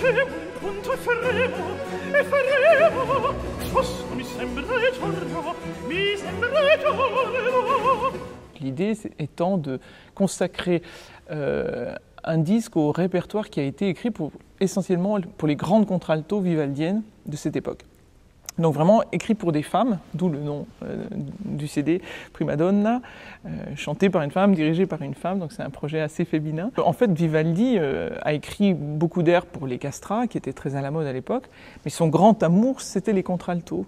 e. L'idée étant de consacrer euh, un disque au répertoire qui a été écrit pour, essentiellement pour les grandes contraltos vivaldiennes de cette époque. Donc vraiment écrit pour des femmes, d'où le nom euh, du CD Prima Donna, euh, chanté par une femme, dirigé par une femme, donc c'est un projet assez féminin. En fait, Vivaldi euh, a écrit beaucoup d'airs pour les castrats, qui étaient très à la mode à l'époque, mais son grand amour, c'était les contraltos.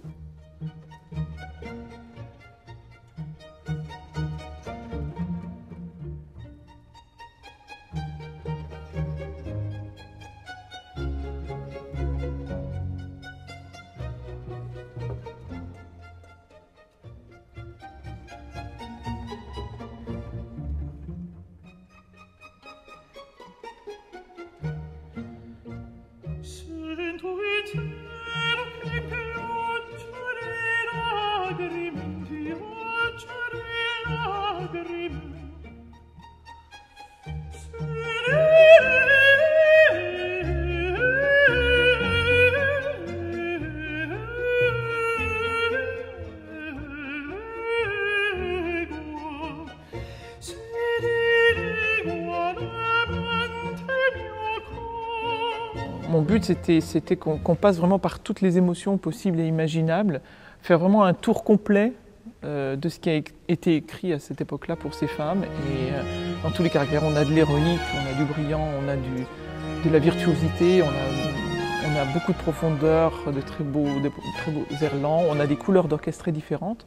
Mon but, c'était, qu'on, passe vraiment par toutes les émotions possibles et imaginables, faire vraiment un tour complet euh, de ce qui a été écrit à cette époque-là pour ces femmes. Et euh, dans tous les caractères, on a de l'héroïque, on a du brillant, on a de la virtuosité, on a, beaucoup de profondeur, de très beaux, de on a des couleurs d'orchestre différentes.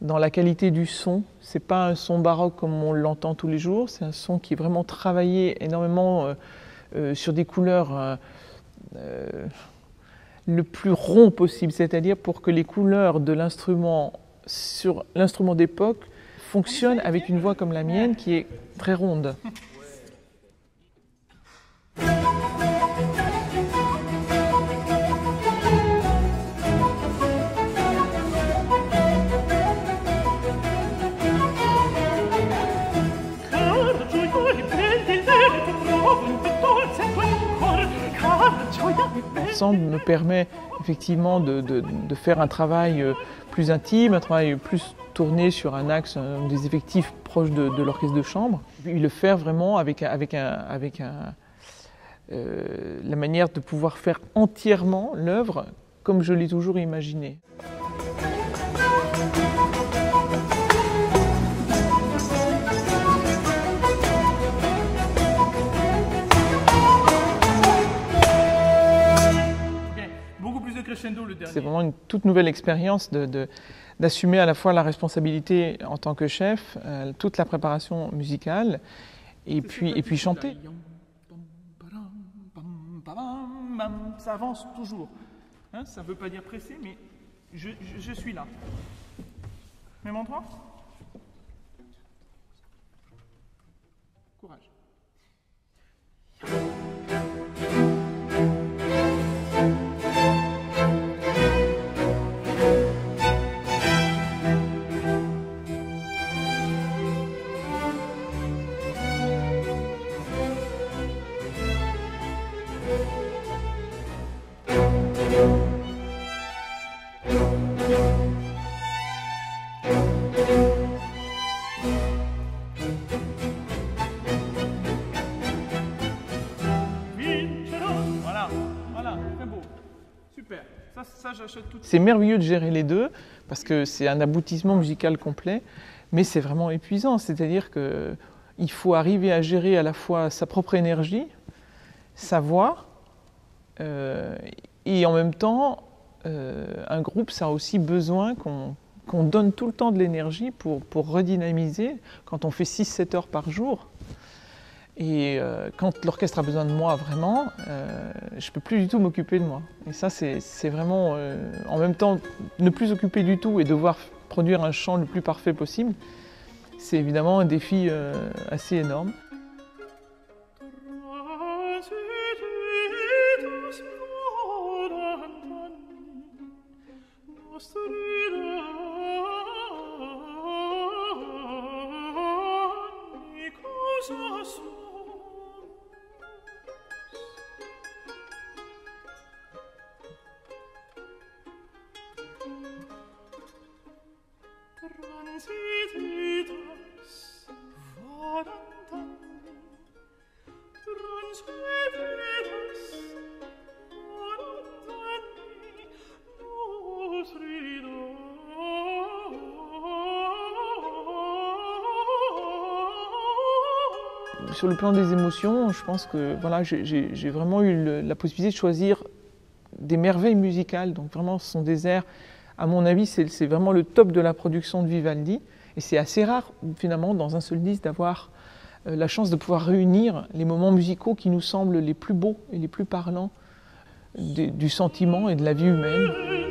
dans la qualité du son. C'est pas un son baroque comme on l'entend tous les jours, c'est un son qui est vraiment travaillé énormément euh, euh, sur des couleurs euh, le plus rond possible, c'est-à-dire pour que les couleurs de l'instrument sur l'instrument d'époque fonctionnent avec une voix comme la mienne qui est très ronde. E L'ensemble me permet effectivement de, de- de faire un travail euh, plus intime, un travail plus tourné sur un axe euh, des effectifs proches de, l'orchestre de chambre, puis le faire vraiment avec, avec, un, avec un, euh, la manière de pouvoir faire entièrement l'œuvre comme je l'ai toujours imaginé. C'est vraiment une toute nouvelle expérience de- d'assumer à la fois la responsabilité en tant que chef, euh, toute la préparation musicale, et puis, et puis chanter. Ça avance toujours. Hein, ça ne veut pas dire pressé, mais je, je- je suis là. Même endroit Super. Ça, ça j'achète tout de suite. C'est merveilleux de gérer les deux parce que c'est un aboutissement musical complet, mais c'est vraiment épuisant. C'est-à-dire qu'il faut arriver à gérer à la fois sa propre énergie, sa voix, euh, et en même temps, euh, un groupe, ça a aussi besoin qu'on donne tout le temps de l'énergie pour, pour redynamiser quand on fait 6-7 heures par jour. Et euh, quand l'orchestre a besoin de moi vraiment, euh, je peux plus du tout m'occuper de moi. Et ça, c'est vraiment, euh, en même temps, ne plus occuper du tout et devoir produire un chant le plus parfait possible, c'est évidemment un défi assez énorme. Sur le plan des émotions, je pense que voilà, j'ai vraiment eu la possibilité de choisir des merveilles musicales. Donc vraiment, ce sont des airs, à mon avis, c'est vraiment le top de la production de Vivaldi. Et c'est assez rare, finalement, dans un seul disque, d'avoir euh, la chance de pouvoir réunir les moments musicaux qui nous semblent les plus beaux et les plus parlants du sentiment et de la vie humaine.